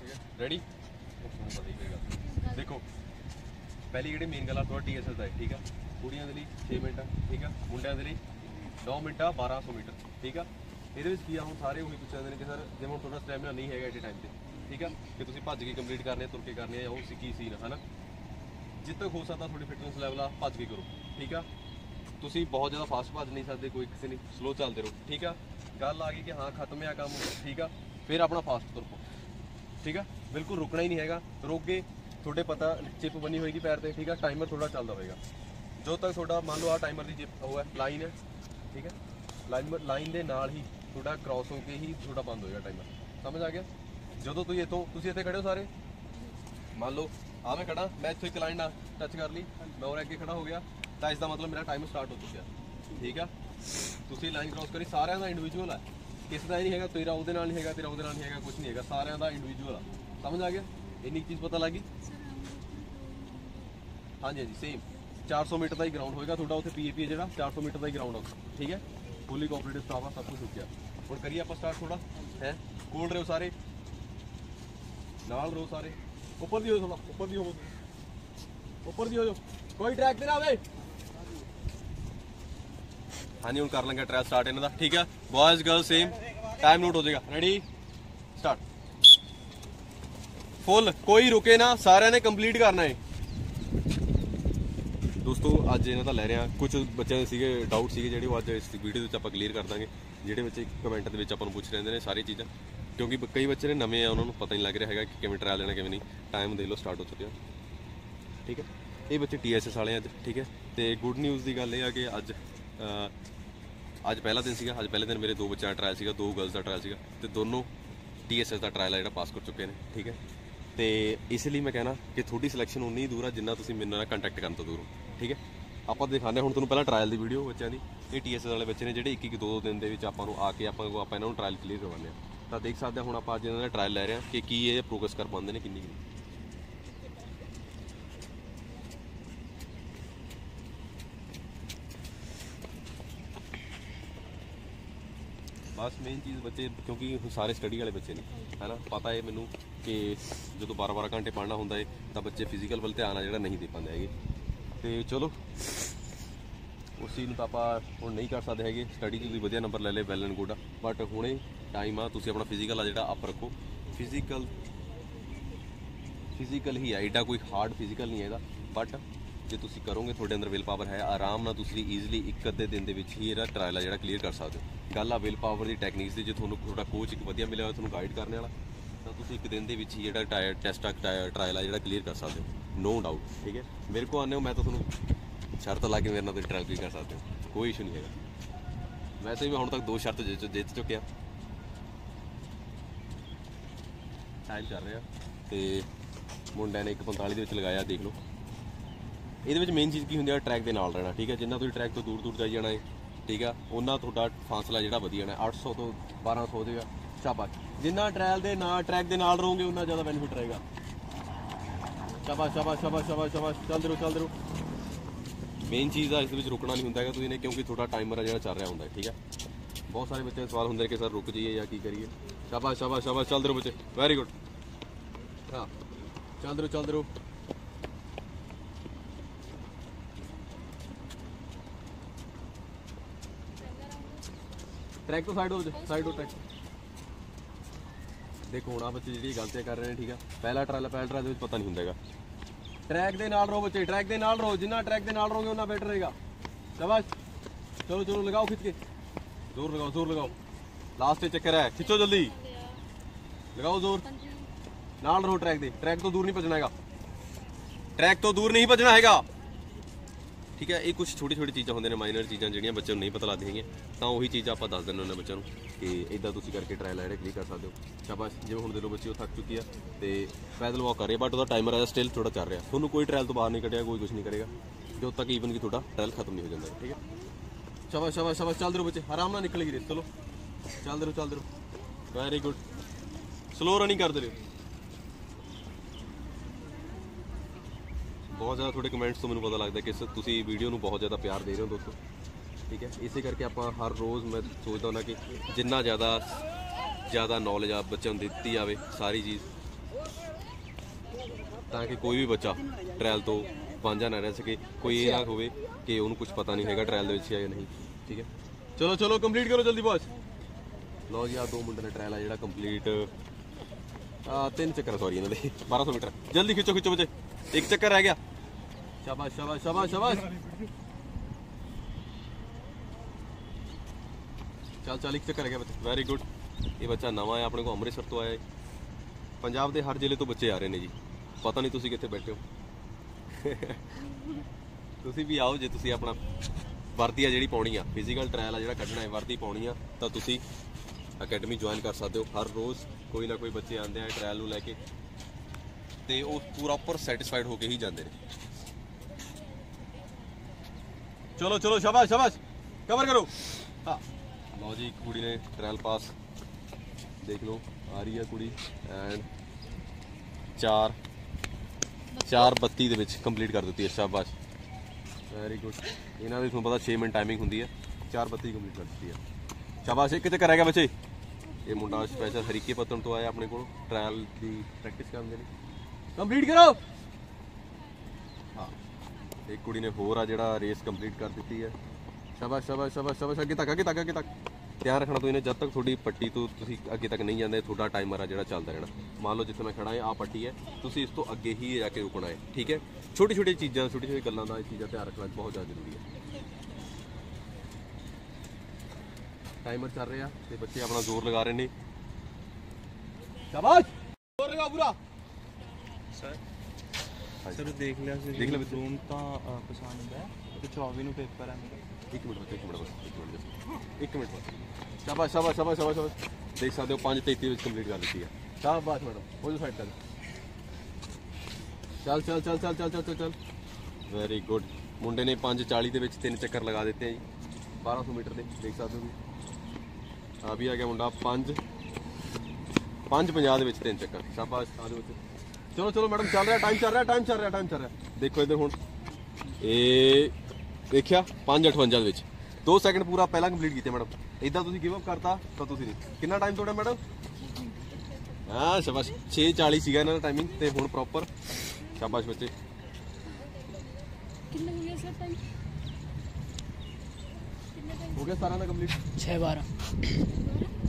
ਠੀਕ ਹੈ ਰੈਡੀ ਪਤਾ ਹੀ ਹੋਏਗਾ ਦੇਖੋ, ਪਹਿਲੀ ਜਿਹੜੀ ਮੇਨ ਗੱਲ ਆ, ਤੁਹਾਡਾ ਡੀਐਸਐਲ ਦਾ ਹੈ, ਠੀਕ ਆ? ਕੁੜੀਆਂ ਦੇ ਲਈ 6 ਮਿੰਟ ਆ ਠੀਕ ਆ? ਮੁੰਡਿਆਂ ਦੇ ਲਈ 9 ਮਿੰਟ ਆ 1200 ਮੀਟਰ, ਠੀਕ ਆ? ਇਹਦੇ ਵਿੱਚ ਕੀ ਆ, ਹੁਣ ਸਾਰੇ ਉਹੀ ਪੁੱਛਦੇ ਨੇ ਕਿ ਸਰ ਜਿਵੇਂ ਹੁਣ ਤੁਹਾਡਾ ਸਟੈਮਿਨਾ ਨਹੀਂ ਹੈਗਾ ਐਟ ਟਾਈਮ ਤੇ, ਠੀਕ ਆ? ਕਿ ਤੁਸੀਂ ਭੱਜ ਕੇ ਕੰਪਲੀਟ ਕਰਨੇ ਆ, ਤੁਰ ਕੇ ਕਰਨੇ ਆ, ਉਹ ਸੀ ਕੀ ਸੀਨ ਹਨਾ? ਜਿੱਦ ਤੱਕ ਹੋ ਸਕਦਾ ਤੁਹਾਡੀ ਫਿਟਨੈਸ ਲੈਵਲ ਆ, ਭੱਜ ਕੇ ਕਰੋ, ਠੀਕ ਆ? ਤੁਸੀਂ ਬਹੁਤ ਜ਼ਿਆਦਾ ਫਾਸਟ ਭੱਜ ਨਹੀਂ ਸਕਦੇ, ਕੋਈ ਕਿਸੇ ਨਹੀਂ ਸਲੋ ਚੱਲਦੇ ਰਹੋ, ਠੀਕ ਆ? ਗੱਲ ਆ ਗਈ ਕਿ ਹਾਂ, ਖਤਮ ਆ ਕੰਮ, ਠੀਕ ਆ? ਫਿਰ ਆਪਣਾ ਫਾਸਟ ਤੁਰੋ ਠੀਕ ਆ? ਬਿਲਕੁਲ ਰੁਕਣਾ ਹੀ ਨਹੀਂ ਹੈਗਾ। ਰੋਗੇ ਤੁਹਾਡੇ ਪਤਾ ਚਿਪ ਬਣੀ ਹੋਏਗੀ ਪੈਰ ਤੇ, ਠੀਕ ਆ? ਟਾਈਮਰ ਥੋੜਾ ਚੱਲਦਾ ਹੋਏਗਾ। ਜਦੋਂ ਤੱਕ ਤੁਹਾਡਾ ਮੰਨ ਲਓ ਆ ਟਾਈਮਰ ਦੀ ਚਿਪ ਉਹ ਹੈ, ਲਾਈਨ ਹੈ, ਠੀਕ ਹੈ? ਲਾਈਨ ਲਾਈਨ ਦੇ ਨਾਲ ਹੀ ਤੁਹਾਡਾ ਕ੍ਰਾਸ ਹੋ ਕੇ ਹੀ ਤੁਹਾਡਾ ਬੰਦ ਹੋਏਗਾ ਟਾਈਮਰ। ਸਮਝ ਆ ਗਿਆ? ਜਦੋਂ ਤੁਸੀਂ ਇੱਥੋਂ, ਤੁਸੀਂ ਇੱਥੇ ਖੜੇ ਹੋ ਸਾਰੇ? ਮੰਨ ਲਓ ਆ ਮੈਂ ਖੜਾ ਮੈਂ ਇੱਥੇ ਇੱਕ ਲਾਈਨ ਨਾਲ ਟੱਚ ਕਰ ਲਈ, ਮੈਂ ਹੋਰ ਅੱਗੇ ਖੜਾ ਹੋ ਗਿਆ, ਤਾਂ ਇਸ ਦਾ ਮਤਲਬ ਮੇਰਾ ਟਾਈਮ ਸਟਾਰਟ ਹੋ ਚੁੱਕਿਆ। ਠੀਕ ਆ? ਤੁਸੀਂ ਲਾਈਨ ਕ੍ਰਾਸ ਕਰੀ, ਸਾਰਿਆਂ ਦਾ ਇੰਡੀਵਿਜੂਅਲ ਹੈ ਕਿਸੇ ਦਾ ਇਹ ਨਹੀਂ ਹੈਗਾ ਤੇਰਾ ਉਹਦੇ ਨਾਲ ਨਹੀਂ ਹੈਗਾ ਤੇਰਾ ਉਹਦੇ ਨਾਲ ਨਹੀਂ ਹੈਗਾ ਕੁਝ ਨਹੀਂ ਹੈਗਾ। ਸਾਰਿਆਂ ਦਾ ਇੰਡੀਵਿਜੂਅਲ ਆ। ਸਮਝ ਆ ਗਿਆ? ਇੰਨੀ ਕੁ ਚੀਜ਼ ਪਤਾ ਲੱਗੀ ਹਾਂਜੀ ਹਾਂਜੀ ਸੇਮ 400 ਮੀਟਰ ਦਾ ਹੀ ਗਰਾਊਂਡ ਹੋਏਗਾ ਤੁਹਾਡਾ, ਉੱਥੇ ਪੀਏਪੀ ਹੈ ਜਿਹੜਾ। 400 ਮੀਟਰ ਦਾ ਹੀ ਗਰਾਊਂਡ ਆ ਠੀਕ ਹੈ? ਫੁੱਲੀ ਕੋਆਪਰੇਟਿਵ ਸਟਾਫ ਆ, ਸਭ ਕੁਝ ਹੋ ਗਿਆ ਹੁਣ ਕਰੀਏ ਆਪਾਂ ਸਟਾਰਟ ਥੋੜਾ ਹੈ? ਕੋਲ ਰਹੋ ਸਾਰੇ। ਨਾਲ ਰਹੋ ਸਾਰੇ। ਉੱਪਰ ਦੀ ਹੋ ਥੋੜਾ ਉੱਪਰ ਦੀ ਹੋਵੋ ਉੱਪਰ ਦੀ ਹੋ ਜਾਓ। ਕੋਈ ਟਰੈਕ ਤੇ ਨਾ ਆਵੇ। ਹਾਂਜੀ, ਹੁਣ ਕਰ ਲਾਂਗੇ ਟ੍ਰਾਇਲ ਸਟਾਰਟ ਇਹਨਾਂ ਦਾ। ਠੀਕ ਹੈ boys girl same time note ਹੋ ਜਾਏਗਾ। ਰੈਡੀ ਸਟਾਰਟ ਫੁੱਲ ਕੋਈ ਰੁਕੇ ਨਾ, ਸਾਰਿਆਂ ਨੇ ਕੰਪਲੀਟ ਕਰਨਾ ਹੈ ਦੋਸਤੋ, ਅੱਜ ਇਹਨਾਂ ਦਾ ਲੈ ਰਿਹਾ ਕੁਝ ਬੱਚਿਆਂ ਦੇ ਸੀਗੇ ਡਾਊਟ ਸੀਗੇ, ਜਿਹੜੇ ਉਹ ਅੱਜ ਇਸ ਵੀਡੀਓ ਦੇ ਵਿੱਚ ਆਪਾਂ ਕਲੀਅਰ ਕਰ ਦਾਂਗੇ। ਜਿਹੜੇ ਬੱਚੇ ਕਮੈਂਟ ਦੇ ਵਿੱਚ ਆਪਾਂ ਨੂੰ ਪੁੱਛ ਰਹਿੰਦੇ ਨੇ ਸਾਰੀ ਚੀਜ਼ਾਂ। ਕਿਉਂਕਿ ਕਈ ਬੱਚੇ ਨੇ ਨਵੇਂ ਆ, ਉਹਨਾਂ ਨੂੰ ਪਤਾ ਨਹੀਂ ਲੱਗ ਰਿਹਾ ਹੈਗਾ ਕਿ ਕਿਵੇਂ ਟ੍ਰਾਇਲ ਲੈਣਾ ਕਿਵੇਂ ਨਹੀਂ। ਟਾਈਮ ਦੇ ਲਓ ਸਟਾਰਟ ਹੋ ਚੁੱਕਿਆ। ਠੀਕ ਹੈ? ਇਹ ਬੱਚੇ ਟੀਐਸਐਸ ਵਾਲੇ ਆ ਅੱਜ, ਠੀਕ ਹੈ? ਤੇ ਗੁੱਡ ਨਿਊਜ਼ ਦੀ ਗੱਲ ਇਹ ਆ ਕਿ ਅੱਜ ਅੱਜ ਪਹਿਲਾ ਦਿਨ ਸੀਗਾ, ਅੱਜ ਪਹਿਲੇ ਦਿਨ ਮੇਰੇ ਦੋ ਬੱਚਿਆਂ ਦਾ ਟ੍ਰਾਇਲ ਸੀਗਾ, ਦੋ ਗਰਲਸ ਦਾ ਟ੍ਰਾਇਲ ਸੀਗਾ ਤੇ ਦੋਨੋਂ ਟੀਐਸਐਸ ਦਾ ਟ੍ਰਾਇਲ ਆ ਜਿਹੜਾ ਪਾਸ ਕਰ ਚੁੱਕੇ ਨੇ, ਠੀਕ ਹੈ? ਤੇ ਇਸ ਲਈ ਮੈਂ ਕਹਿਣਾ ਕਿ ਤੁਹਾਡੀ ਸਿਲੈਕਸ਼ਨ ਉਨੀ ਹੀ ਦੂਰ ਆ ਜਿੰਨਾ ਤੁਸੀਂ ਮੇਰੇ ਨਾਲ ਕੰਟੈਕਟ ਕਰਨ ਤੋਂ ਦੂਰ ਹੋ, ਠੀਕ ਹੈ? ਆਪਾਂ ਦਿਖਾਉਂਦੇ ਹਾਂ, ਹੁਣ ਤੁਹਾਨੂੰ ਪਹਿਲਾਂ ਟ੍ਰਾਇਲ ਦੀ ਵੀਡੀਓ ਬੱਚਿਆਂ ਦੀ, ਇਹ ਟੀਐਸਐਸ ਵਾਲੇ ਬੱਚੇ ਨੇ ਜਿਹੜੇ ਇੱਕ ਇੱਕ ਦੋ ਦੋ ਦਿਨ ਦੇ ਵਿੱਚ ਆਪਾਂ ਨੂੰ ਆ ਕੇ ਆਪਾਂ ਨੂੰ, ਆਪਾਂ ਇਹਨਾਂ ਨੂੰ ਟ੍ਰਾਇਲ ਕਲੀਅਰ ਕਰਵਾਉਂਦੇ ਆ। ਤਾਂ ਦੇਖ ਸਕਦੇ ਹਾਂ ਹੁਣ ਆਪਾਂ ਅੱਜ ਇਹਨਾਂ ਦਾ ਟ੍ਰਾਇਲ ਲੈ ਰਹੇ ਹਾਂ ਕਿ ਕੀ ਇਹ ਪ੍ਰੋਗਰੈਸ ਕਰ ਪਾਉਂਦੇ ਨੇ ਕਿੰਨੀ ਕਿੰਨੀ ਬਸ ਮੇਨ ਚੀਜ਼ ਬੱਚੇ, ਕਿਉਂਕਿ ਹੁਣ ਸਾਰੇ ਸਟੱਡੀ ਵਾਲੇ ਬੱਚੇ ਨੇ, ਹੈਨਾ? ਪਤਾ ਹੈ ਮੈਨੂੰ ਕਿ ਜਦੋਂ 12-12 ਘੰਟੇ ਪੜ੍ਹਨਾ ਹੁੰਦਾ ਹੈ ਤਾਂ ਬੱਚੇ ਫਿਜ਼ੀਕਲ ਵੱਲ ਧਿਆਨ ਆ ਜਿਹੜਾ ਨਹੀਂ ਦੇ ਪਾਉਂਦੇ ਹੈਗੇ। ਤੇ ਚਲੋ, ਉਸ ਚੀਜ਼ ਨੂੰ ਤਾਂ ਆਪਾਂ ਹੁਣ ਨਹੀਂ ਕਰ ਸਕਦੇ ਹੈਗੇ। ਸਟੱਡੀ 'ਚ ਤੁਸੀਂ ਵਧੀਆ ਨੰਬਰ ਲੈ ਲਏ ਵੈਲ ਐਂਡ ਗੁੱਡ ਬਟ ਹੁਣੇ ਟਾਈਮ ਆ, ਤੁਸੀਂ ਆਪਣਾ ਫਿਜ਼ੀਕਲ ਆ ਜਿਹੜਾ ਅਪ ਰੱਖੋ। ਫਿਜ਼ੀਕਲ ਫਿਜ਼ੀਕਲ ਹੀ ਆ ਐਡਾ ਕੋਈ ਹਾਰਡ ਫਿਜ਼ੀਕਲ ਨਹੀਂ ਹੈ ਇਹਦਾ ਬਟ ਜੇ ਤੁਸੀਂ ਕਰੋਗੇ, ਤੁਹਾਡੇ ਅੰਦਰ ਵਿਲ ਪਾਵਰ ਹੈ, ਆਰਾਮ ਨਾਲ ਤੁਸੀਂ ਈਜ਼ੀਲੀ ਇੱਕ ਅੱਧੇ ਦਿਨ ਦੇ ਵਿੱਚ ਹੀ ਇਹਦਾ ਟ੍ਰਾਇਲ ਆ ਜਿਹੜਾ ਕਲੀਅਰ ਕਰ ਸਕਦੇ ਹੋ। ਗੱਲ ਆ ਵਿਲ ਪਾਵਰ ਦੀ ਟੈਕਨੀਕਸ ਦੀ, ਜੇ ਤੁਹਾਨੂੰ ਤੁਹਾਡਾ ਕੋਚ ਇੱਕ ਵਧੀਆ ਮਿਲਿਆ ਹੋਇਆ, ਤੁਹਾਨੂੰ ਗਾਈਡ ਕਰਨ ਵਾਲਾ, ਤਾਂ ਤੁਸੀਂ ਇੱਕ ਦਿਨ ਦੇ ਵਿੱਚ ਹੀ ਜਿਹੜਾ ਟਾਇਰ ਟੈਸਟ ਆ ਟ੍ਰਾਇਲ ਆ ਜਿਹੜਾ ਕਲੀਅਰ ਕਰ ਸਕਦੇ ਹੋ। ਨੋ ਡਾਊਟ ਠੀਕ ਹੈ? ਮੇਰੇ ਕੋਲ ਆਨੇ ਹੋ, ਮੈਂ ਤਾਂ ਤੁਹਾਨੂੰ ਸ਼ਰਤ ਲਾ ਕੇ ਮੇਰੇ ਨਾਲ ਤੁਸੀਂ ਟ੍ਰਾਇਲ ਵੀ ਕਰ ਸਕਦੇ ਹੋ। ਕੋਈ ਇਸ਼ੂ ਨਹੀਂ ਹੈਗਾ। ਵੈਸੇ ਵੀ ਹੁਣ ਤੱਕ ਦੋ ਸ਼ਰਤ ਜਿੱਤ ਜਿੱਤ ਚੁੱਕਿਆ ਟਾਈਮ ਚੱਲ ਰਿਹਾ ਤੇ ਮੁੰਡਿਆਂ ਨੇ 145 ਦੇ ਵਿੱਚ ਲਗਾਇਆ, ਦੇਖ ਲਓ। ਇਹਦੇ ਵਿੱਚ ਮੇਨ ਚੀਜ਼ ਕੀ ਹੁੰਦੀ ਹੈ ਟਰੈਕ ਦੇ ਨਾਲ ਰਹਿਣਾ, ਠੀਕ ਹੈ? ਜਿੰਨਾ ਤੁਸੀਂ ਟਰੈਕ ਤੋਂ ਦੂਰ ਦੂਰ ਜਾਈ ਜਾਣਾ ਹੈ ਠੀਕ ਆ, ਉਹਨਾਂ ਤੁਹਾਡਾ ਫਾਸਲਾ ਜਿਹੜਾ ਵਧੀਆ ਹੈ 800 ਤੋਂ 1200 ਦੇ ਆ, ਸ਼ਾਬਾਸ਼। ਜਿੰਨਾ ਟ੍ਰਾਇਲ ਦੇ ਨਾਲ ਟਰੈਕ ਦੇ ਨਾਲ ਰਹੋਗੇ ਉਹਨਾਂ ਜ਼ਿਆਦਾ ਬੈਨੀਫਿਟ ਰਹੇਗਾ। ਸ਼ਾਬਾਸ਼ ਸ਼ਾਬਾਸ਼ ਸ਼ਾਬਾਸ਼ ਸ਼ਾਬਾਸ਼ ਸ਼ਾਬਾਸ਼। ਚੱਲਦੇ ਰਹੋ ਚੱਲਦੇ ਰਹੋ ਮੇਨ ਚੀਜ਼ ਆ, ਇਸ ਦੇ ਵਿੱਚ ਰੁਕਣਾ ਨਹੀਂ ਹੁੰਦਾ ਹੈਗਾ ਤੁਸੀਂ ਨੇ, ਕਿਉਂਕਿ ਤੁਹਾਡਾ ਟਾਈਮਰ ਆ ਜਿਹੜਾ ਚੱਲ ਰਿਹਾ ਹੁੰਦਾ ਹੈ, ਠੀਕ ਹੈ ਬਹੁਤ ਸਾਰੇ ਬੱਚੇ ਦੇ ਸਵਾਲ ਹੁੰਦੇ ਨੇ ਕਿ ਸਰ ਰੁਕ ਜਾਈਏ ਜਾਂ ਕੀ ਕਰੀਏ। ਸ਼ਾਬਾਸ਼ ਸ਼ਾਬਾਸ਼ ਸ਼ਾਬਾਸ਼। ਚੱਲਦੇ ਰਹੋ ਬੱਚੇ। ਵੈਰੀ ਗੁੱਡ ਹਾਂ। ਚੱਲਦੇ ਰਹੋ ਚੱਲਦੇ ਰਹੋ ਟਰੈਕ ਤੋਂ ਸਾਈਡ ਹੋ ਸਾਈਡ ਹੋ ਟਰੈਕ। ਦੇਖੋ ਹੁਣ ਆ ਬੱਚੇ ਜਿਹੜੀ ਗਲਤੀਆਂ ਕਰ ਰਹੇ ਨੇ ਠੀਕ ਆ? ਪਹਿਲਾ ਟਰਾਇਲ ਪਹਿਲਾ ਟਰਾਇਲ ਦੇ ਵਿੱਚ ਪਤਾ ਨਹੀਂ ਹੁੰਦਾ ਹੈਗਾ। ਟਰੈਕ ਦੇ ਨਾਲ ਰਹੋ ਬੱਚੇ ਟਰੈਕ ਦੇ ਨਾਲ ਰਹੋ ਜਿੰਨਾ ਟਰੈਕ ਦੇ ਨਾਲ ਰਹੋਗੇ ਉਹਨਾਂ ਬੈਟਰ ਰਹੇਗਾ। ਸ਼ਾਬਾਸ਼। ਚਲੋ ਚਲੋ ਲਗਾਓ ਖਿੱਚ ਕੇ। ਜ਼ੋਰ ਲਗਾਓ ਜ਼ੋਰ ਲਗਾਓ। ਲਾਸਟ ਤੇ ਚੱਕਰ ਹੈ। ਖਿੱਚੋ ਜਲਦੀ। ਲਗਾਓ ਜ਼ੋਰ। ਨਾਲ ਰਹੋ ਟਰੈਕ ਦੇ। ਟਰੈਕ ਤੋਂ ਦੂਰ ਨਹੀਂ ਭੱਜਣਾ ਹੈਗਾ। ਟਰੈਕ ਤੋਂ ਦੂਰ ਨਹੀਂ ਭੱਜਣਾ ਹੈਗਾ। ਠੀਕ ਹੈ, ਇਹ ਕੁਝ ਛੋਟੀ ਛੋਟੀ ਚੀਜ਼ਾਂ ਹੁੰਦੀਆਂ ਨੇ ਮਾਈਨਰ ਚੀਜ਼ਾਂ ਜਿਹੜੀਆਂ ਬੱਚਿਆਂ ਨੂੰ ਨਹੀਂ ਪਤਾ ਲੱਗਦੀਆਂ ਹੈਗੀਆਂ, ਤਾਂ ਉਹੀ ਚੀਜ਼ਾਂ ਆਪਾਂ ਦੱਸ ਦਿੰਦੇ ਹੁੰਦੇ ਬੱਚਿਆਂ ਨੂੰ ਕਿ ਇਦਾਂ ਤੁਸੀਂ ਕਰਕੇ ਟਰਾਇਲ ਜਿਹੜੇ ਕਲੀਅਰ ਕਰ ਸਕਦੇ ਹੋ। ਸ਼ਾਬਾਸ਼, ਜਿਵੇਂ ਹੁਣ ਦੇ ਲੋ ਬੱਚੇ ਉਹ ਥੱਕ ਚੁੱਕੀ ਆ ਤੇ ਪੈਦਲ ਵਾਕ ਕਰ ਰਹੀ ਬਟ ਉਹਦਾ ਟਾਈਮਰ ਹੈ ਸਟਿਲ ਥੋੜਾ ਚੱਲ ਰਿਹਾ। ਤੁਹਾਨੂੰ ਕੋਈ ਟਰਾਇਲ ਤੋਂ ਬਾਹਰ ਨਹੀਂ ਕੱਢਿਆ, ਕੋਈ ਕੁਝ ਨਹੀਂ ਕਰੇਗਾ ਜਦੋਂ ਤੱਕ ਈਵਨ ਕਿ ਤੁਹਾਡਾ ਟਰਾਇਲ ਖਤਮ ਨਹੀਂ ਹੋ ਜਾਂਦਾ, ਠੀਕ ਹੈ। ਸ਼ਾਬਾਸ਼ ਸ਼ਾਬਾਸ਼ ਸ਼ਾਬਾਸ਼ ਚੱਲਦੇ ਰਹੋ ਬੱਚੇ, ਆਰਾਮ ਨਾਲ ਨਿਕਲ ਗਈ ਰੇਸ ਚਲੋ ਚੱਲਦੇ ਰਹੋ ਚੱਲਦੇ ਰਹੋ ਵੈਰੀ ਗੁੱਡ ਸਲੋ ਰਨਿੰਗ ਕਰਦੇ ਰਹੋ। ਬਹੁਤ ਜ਼ਿਆਦਾ ਤੁਹਾਡੇ ਕਮੈਂਟਸ ਤੋਂ ਮੈਨੂੰ ਪਤਾ ਲੱਗਦਾ ਕਿ ਸ- ਤੁਸੀਂ ਵੀਡੀਓ ਨੂੰ ਬਹੁਤ ਜ਼ਿਆਦਾ ਪਿਆਰ ਦੇ ਰਹੇ ਹੋ ਦੋਸਤੋ। ਠੀਕ ਹੈ? ਇਸੇ ਕਰਕੇ ਆਪਾਂ ਹਰ ਰੋਜ਼ ਮੈਂ ਸੋਚਦਾ ਹੁੰਦਾ ਕਿ ਜਿੰਨਾ ਜ਼ਿਆਦਾ ਜ਼ਿਆਦਾ ਨੌਲੇਜ ਆ ਬੱਚਿਆਂ ਨੂੰ ਦਿੱਤੀ ਜਾਵੇ ਸਾਰੀ ਚੀਜ਼ ਤਾਂ ਕਿ ਕੋਈ ਵੀ ਬੱਚਾ ਟ੍ਰਾਇਲ ਤੋਂ ਵਾਂਝਾ ਨਾ ਰਹਿ ਸਕੇ। ਕੋਈ ਇਹ ਨਾ ਹੋਵੇ ਕਿ ਉਹਨੂੰ ਕੁਝ ਪਤਾ ਨਹੀਂ ਹੈਗਾ ਟ੍ਰਾਇਲ ਦੇ ਵਿੱਚ ਹੈ ਜਾਂ ਨਹੀਂ। ਠੀਕ ਹੈ? ਚਲੋ ਚਲੋ ਕੰਪਲੀਟ ਕਰੋ ਜਲਦੀ ਬॉयस ਲਓ ਜੀ ਆ ਦੋ ਮੁੰਡੇ ਦਾ ਟ੍ਰਾਇਲ ਆ ਜਿਹੜਾ ਕੰਪਲੀਟ ਆ ਤਿੰਨ ਚੱਕਰ ਸੌਰੀ ਇਹਨਾਂ ਦੇ। 1200 ਮੀਟਰ। ਜਲਦੀ ਖਿੱਚੋ ਖਿੱਚੋ ਬੱਚੇ। ਇੱਕ ਚੱਕਰ ਰਹਿ ਗਿਆ। ਸ਼ਾਬਾਸ਼ ਸ਼ਾਬਾਸ਼ ਸ਼ਾਬਾਸ਼ ਸ਼ਾਬਾਸ਼। ਚੱਲ ਚੱਲ, ਇੱਕ ਚੱਕਰ ਰਹਿ ਗਿਆ ਬੱਚੇ। ਵੈਰੀ ਗੁੱਡ ਇਹ ਬੱਚਾ ਨਵਾਂ ਹੈ, ਆਪਣੇ ਕੋਲ ਅੰਮ੍ਰਿਤਸਰ ਤੋਂ ਆਇਆ ਹੈ। ਪੰਜਾਬ ਦੇ ਹਰ ਜ਼ਿਲ੍ਹੇ ਤੋਂ ਬੱਚੇ ਆ ਰਹੇ ਨੇ ਜੀ। ਪਤਾ ਨਹੀਂ ਤੁਸੀਂ ਕਿੱਥੇ ਬੈਠੇ ਹੋ। ਤੁਸੀਂ ਵੀ ਆਓ ਜੇ ਤੁਸੀਂ ਆਪਣਾ ਵਰਦੀ ਆ ਜਿਹੜੀ ਪਾਉਣੀ ਆ ਫਿਜ਼ੀਕਲ ਟ੍ਰਾਇਲ ਆ ਜਿਹੜਾ ਕੱਢਣਾ ਹੈ, ਵਰਦੀ ਪਾਉਣੀ ਆ, ਤਾਂ ਤੁਸੀਂ ਅਕੈਡਮੀ ਜੁਆਇਨ ਕਰ ਸਕਦੇ ਹੋ। ਹਰ ਰੋਜ਼ ਕੋਈ ਨਾ ਕੋਈ ਬੱਚੇ ਆਉਂਦੇ ਆ ਟ੍ਰਾਇਲ ਨੂੰ ਲੈ ਕੇ। ਤੇ ਉਹ ਪੂਰਾ ਉੱਪਰ ਸੈਟੀਸਫਾਈਡ ਹੋ ਕੇ ਹੀ ਜਾਂਦੇ ਨੇ। ਚਲੋ ਚਲੋ, ਸ਼ਾਬਾਸ਼ ਸ਼ਾਬਾਸ਼। ਕਵਰ ਕਰੋ। ਹਾਂ। ਲਓ ਜੀ, ਇੱਕ ਕੁੜੀ ਨੇ ਟ੍ਰਾਇਲ ਪਾਸ ਦੇਖ ਲਓ, ਆ ਰਹੀ ਹੈ ਕੁੜੀ। ਐਂਡ 4 4:32 ਦੇ ਵਿੱਚ ਕੰਪਲੀਟ ਕਰ ਦਿੱਤੀ ਹੈ, ਸ਼ਾਬਾਸ਼। ਵੈਰੀ ਗੁੱਡ ਇਹਨਾਂ ਦੀ ਤੁਹਾਨੂੰ ਪਤਾ 6 ਮਿੰਟ ਟਾਈਮਿੰਗ ਹੁੰਦੀ ਹੈ। 4:32 ਕੰਪਲੀਟ ਕਰ ਦਿੱਤੀ ਹੈ। ਸ਼ਾਬਾਸ਼ ਇੱਕ ਚੱਕਰ ਰਹਿ ਗਿਆ ਬੱਚੇ? ਇਹ ਮੁੰਡਾ ਸਪੈਸ਼ਲ ਹਰੀਕੇ ਪੱਤਨ ਤੋਂ ਆਇਆ ਆਪਣੇ ਕੋਲ। ਟ੍ਰਾਇਲ ਦੀ ਪ੍ਰੈਕਟਿਸ ਕਰਨ ਦੇ ਲਈ ਕੰਪਲੀਟ ਕਰੋ। ਹਾਂ। ਇੱਕ ਕੁੜੀ ਨੇ ਹੋਰ ਆ ਜਿਹੜਾ ਰੇਸ ਕੰਪਲੀਟ ਕਰ ਦਿੱਤੀ ਹੈ। ਸ਼ਾਬਾਸ਼ ਸ਼ਾਬਾਸ਼ ਸ਼ਾਬਾਸ਼ ਸ਼ਾਬਾਸ਼। ਅੱਗੇ ਤੱਕ ਅੱਗੇ ਤੱਕ ਅੱਗੇ ਤੱਕ। ਧਿਆਨ ਰੱਖਣਾ ਤੁਸੀਂ ਨੇ ਜਦ ਤੱਕ ਤੁਹਾਡੀ ਪੱਟੀ ਤੋਂ ਤੁਸੀਂ ਅੱਗੇ ਤੱਕ ਨਹੀਂ ਜਾਂਦੇ ਤੁਹਾਡਾ ਟਾਈਮਰ ਆ ਜਿਹੜਾ ਚੱਲਦਾ ਰਹਿਣਾ। ਮੰਨ ਲਓ ਜਿੱਥੇ ਮੈਂ ਖੜਾ ਹਾਂ ਆਹ ਪੱਟੀ ਹੈ। ਤੁਸੀਂ ਇਸ ਤੋਂ ਅੱਗੇ ਹੀ ਜਾ ਕੇ ਰੁਕਣਾ ਹੈ ਠੀਕ ਹੈ? ਛੋਟੀ ਛੋਟੀ ਚੀਜ਼ਾਂ ਛੋਟੀ ਛੋਟੀ ਗੱਲਾਂ ਦਾ ਇਹ ਚੀਜ਼ਾਂ ਧਿਆਨ ਰੱਖਣਾ ਬਹੁਤ ਜ਼ਿਆਦਾ ਜ਼ਰੂਰੀ ਹੈ। ਟਾਈਮਰ ਚੱਲ ਰਿਹਾ ਤੇ ਬੱਚੇ ਆਪਣਾ ਜ਼ੋਰ ਲਗਾ ਰਹੇ ਨੇ। ਸ਼ਾਬਾਸ਼! ਜ਼ੋਰ ਲਗਾ ਪੂਰਾ। ਸਰ। ਸਰ ਦੇਖ ਲਿਆ ਸੀ ਦੇਖ ਲਿਆ। ਜ਼ੂਮ ਤਾਂ ਅ, ਪਸੰਦ ਹੈ ਤੇ 24 ਨੂੰ ਪੇਪਰ ਹੈ। ਮੇਰਾ ਇੱਕ ਮਿੰਟ ਬਸ ਇੱਕ ਮਿੰਟ ਬਸ ਇੱਕ ਮਿੰਟ ਬਸ ਇੱਕ ਮਿੰਟ ਬਸ ਸ਼ਾਬਾਸ਼ ਸ਼ਾਬਾਸ਼ ਸ਼ਾਬਾਸ਼ ਸ਼ਾਬਾਸ਼ ਸ਼ਾਬਾਸ਼। ਦੇਖ ਸਕਦੇ ਹੋ 5:33 ਵਿੱਚ ਕੰਪਲੀਟ ਕਰ ਦਿੱਤੀ ਹੈ। ਸ਼ਾਬਾਸ਼ ਮੈਡਮ ਹੋ ਜਾ ਸਾਈਡ ਤੇ ਚੱਲ ਚੱਲ ਚੱਲ ਚੱਲ ਚੱਲ ਚੱਲ ਚੱਲ ਚੱਲ। ਵੈਰੀ ਗੁੱਡ ਮੁੰਡੇ ਨੇ 5:40 ਦੇ ਵਿੱਚ ਤਿੰਨ ਚੱਕਰ ਲਗਾ ਦਿੱਤੇ ਆ ਜੀ। 1200 ਮੀਟਰ ਦੇ ਦੇਖ ਸਕਦੇ ਹੋ ਜੀ ਆ ਵੀ ਆ ਗਿਆ ਮੁੰਡਾ 5 5:50 ਦੇ ਵਿੱਚ ਤਿੰਨ ਚੱਕਰ। ਸ਼ਾਬਾਸ਼ ਆ ਜਾਓ ਬੱਚੇ। ਚਲੋ ਚਲੋ ਮੈਡਮ ਚੱਲ ਰਿਹਾ ਟਾਈਮ ਚੱਲ ਰਿਹਾ ਟਾਈਮ ਚੱਲ ਰਿਹਾ ਟਾਈਮ ਚੱਲ ਰਿਹਾ। ਦੇਖੋ ਇੱਧਰ ਹੁਣ। ਇਹ ਦੇਖਿਆ 5:58 ਦੇ ਵਿੱਚ। 2 ਸੈਕਿੰਡ ਪੂਰਾ ਪਹਿਲਾਂ ਕੰਪਲੀਟ ਕੀਤੇ ਮੈਡਮ। ਇਦਾਂ ਤੁਸੀਂ ਗਿਵ ਅਪ ਕਰਤਾ ਤਾਂ ਤੁਸੀਂ ਨਹੀਂ। ਕਿੰਨਾ ਟਾਈਮ ਤੁਹਾਡਾ ਮੈਡਮ? ਹਾਂ ਸ਼ਾਬਾਸ਼। 6:40 ਸੀਗਾ ਇਹਨਾਂ ਦਾ ਟਾਈਮਿੰਗ ਤੇ ਹੁਣ ਪ੍ਰੋਪਰ ਸ਼ਾਬਾਸ਼ ਬੱਚੇ। ਕਿੰਨੇ ਹੋ ਗਏ ਸਰ ਟਾਈਮ ਹੋ ਗਿਆ ਸਾਰਾ ਦਾ ਕੰਪਲੀਟ 6 12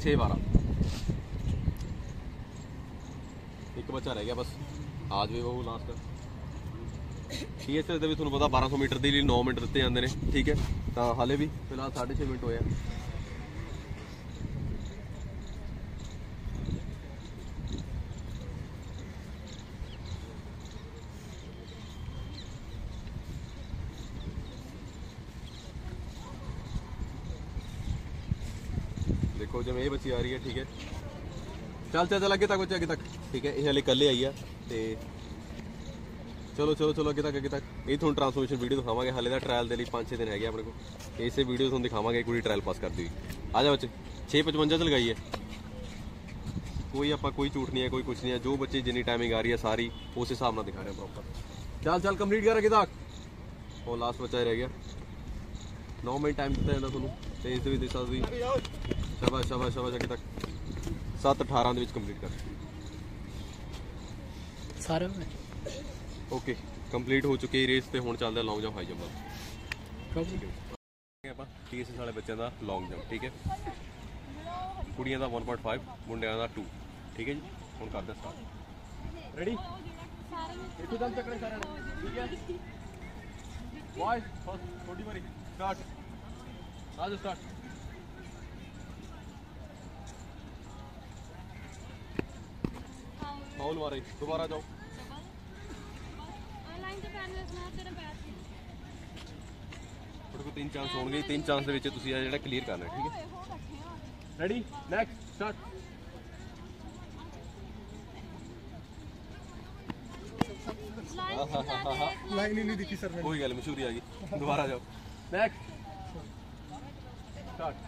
6 12 ਇੱਕ ਬੱਚਾ ਰਹਿ ਗਿਆ ਬਸ। ਆ ਜਾਵੇ ਉਹ ਲਾਸਟ ਟੀਐਸਐਸ ਦੇ ਵੀ ਤੁਹਾਨੂੰ ਪਤਾ 1200 ਮੀਟਰ ਦੇ ਲਈ 9 ਮਿੰਟ ਦਿੱਤੇ ਜਾਂਦੇ ਨੇ, ਠੀਕ ਹੈ? ਤਾਂ ਹਾਲੇ ਵੀ ਫਿਲਹਾਲ 6.5 ਮਿੰਟ ਹੋਇਆ ਦੇਖੋ, ਜਿਵੇਂ ਇਹ ਬੱਚੀ ਆ ਰਹੀ ਹੈ, ਠੀਕ ਹੈ। ਚੱਲ ਚੱਲ, ਅੱਗੇ ਤੱਕ ਬੱਚੇ, ਅੱਗੇ ਤੱਕ। ਠੀਕ ਹੈ, ਇਹ ਹਲੇ ਇਕੱਲੇ ਆਈ ਆ। ਤੇ ਚਲੋ ਚਲੋ ਚਲੋ, ਅੱਗੇ ਤੱਕ ਅੱਗੇ ਤੱਕ। ਇਹ ਤੁਹਾਨੂੰ ਟ੍ਰਾਂਸਫੋਰਮੇਸ਼ਨ ਵੀਡੀਓ ਦਿਖਾਵਾਂਗੇ। ਹਾਲੇ ਦਾ ਟ੍ਰਾਇਲ ਦੇ ਲਈ 5-6 ਦਿਨ ਹੈਗੇ ਆਪਣੇ ਕੋਲ। ਇਸੇ ਵੀਡੀਓ ਤੁਹਾਨੂੰ ਦਿਖਾਵਾਂਗੇ ਕੁੜੀ ਟ੍ਰਾਇਲ ਪਾਸ ਕਰਦੀ ਹੋਈ। ਆ ਜਾ ਬੱਚੇ 655 ਚ ਲਗਾਈ ਹੈ ਕੋਈ ਆਪਾਂ, ਕੋਈ ਝੂਠ ਨਹੀਂ ਹੈ, ਕੋਈ ਕੁਝ ਨਹੀਂ ਹੈ। ਜੋ ਬੱਚੇ ਜਿੰਨੀ ਟਾਈਮਿੰਗ ਆ ਰਹੀ ਹੈ ਸਾਰੀ, ਉਸ ਹਿਸਾਬ ਨਾਲ ਦਿਖਾ ਰਹੇ ਪ੍ਰੋਪਰ ਚੱਲ ਚੱਲ ਕੰਪਲੀਟ ਕਰ ਅੱਗੇ ਤੱਕ। ਉਹ ਲਾਸਟ ਬੱਚਾ ਰਹਿ ਗਿਆ। 9 ਮਿੰਟ ਟਾਈਮ ਦਿੱਤਾ ਜਾਂਦਾ ਤੁਹਾਨੂੰ, ਤੇ ਇਸ ਦੇ ਵਿੱਚ ਦੇਖ ਸਕਦੇ ਹੋ ਸ਼ਾਬਾਸ਼ ਸ਼ਾਬਾਸ਼ ਸ਼ਾਬਾਸ਼, ਅੱਗੇ ਤੱਕ। 7 18 ਦੇ ਵਿੱਚ ਕੰਪਲੀਟ ਕਰ। ਸਾਰੇ ਹੋ ਗਏ ਓਕੇ ਕੰਪਲੀਟ ਹੋ ਚੁੱਕੀ ਹੈ ਰੇਸ ਤੇ ਹੁਣ ਚੱਲਦਾ ਲੌਂਗ ਜੰਪ ਹਾਈ ਜੰਪ ਠੀਕ ਹੈ ਆਪਾਂ ਟੀਐਸਐਸ ਵਾਲੇ ਬੱਚਿਆਂ ਦਾ ਲੌਂਗ ਜੰਪ ਠੀਕ ਹੈ। ਕੁੜੀਆਂ ਦਾ 1.5 ਮੁੰਡਿਆਂ ਦਾ 2 ਠੀਕ ਹੈ ਜੀ। ਹੁਣ ਕਰਦੇ ਸਟਾਰਟ ਰੈਡੀ ਇੱਥੇ ਦਮ ਚੱਕਣੇ ਸਾਰਿਆਂ ਨੇ ਠੀਕ ਹੈ। ਬॉयਜ਼ ਫਸਟ ਥੋੜੀ ਵਾਰੀ ਸਟਾਰਟ ਆਜੋ ਸਟਾਰਟ बाउल वारे दोबारा जाओ ਤੁਹਾਡੇ ਕੋਲ ਤਿੰਨ ਚਾਂਸ ਹੋਣਗੇ ਤਿੰਨ ਚਾਂਸ ਦੇ ਵਿੱਚ ਤੁਸੀਂ ਇਹ ਜਿਹੜਾ ਕਲੀਅਰ ਕਰਨਾ ਹੈ, ਠੀਕ ਹੈ ਰੈਡੀ ਨੈਕਸਟ ਸਟਾਰਟ ਲਾइन ही नहीं दिखी सर कोई गल मशहूरी आ गई दोबारा जाओ नेक्स्ट स्टार्ट